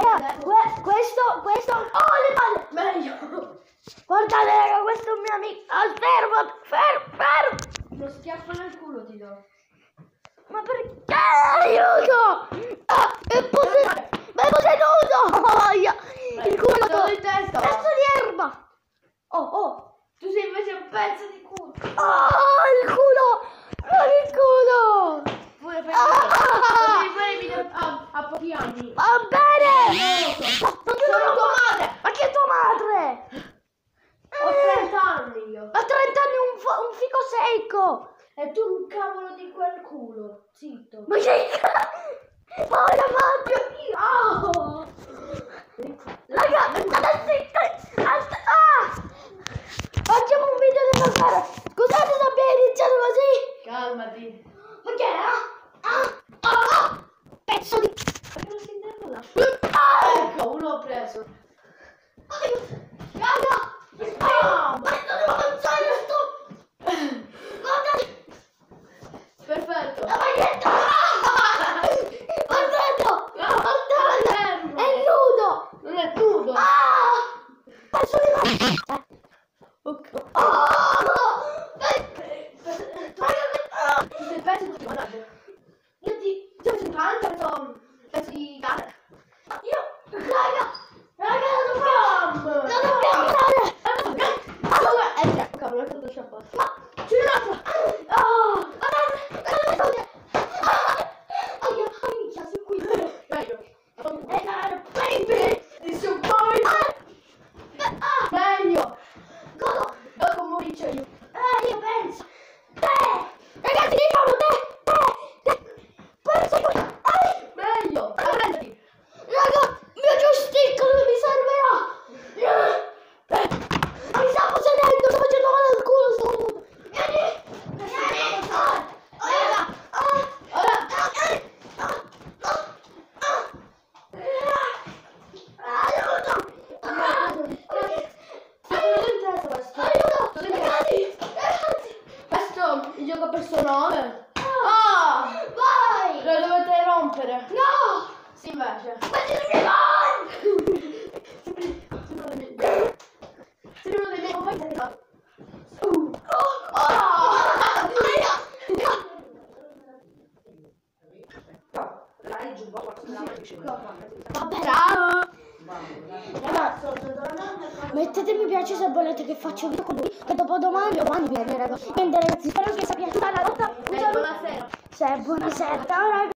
Raga, que- questo, questo... Oh, le palle! Meglio. Guardate, raga, questo è un mio amico. Ah, fermo, fermo, fermo! Uno schiaffo nel culo ti do. Ma perché? Aiuto! Ah, è posseduto! Ma è posseduto! Aia! Il culo! In testa? Pezzo di erba! Oh, oh. Tu sei invece un pezzo di culo. Ah, il culo! Ah, il culo! Secco! E tu un cavolo di quel culo. Zitto. Ma che Ah! Il gioco personale. Ah! Vai! Lo dovete rompere. No! Sì, invece. Sei uno dei miei compagni. Uh! Oh! Oh! Vabbè, ciao! Raga, mettete mi piace se volete che faccio video con lui, che dopo domani o domani viene, ragazzi, spero che sia piaciuta la lotta. Eh, buonasera. Se buonasera, ciao raga.